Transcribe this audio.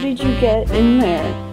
did you get in there?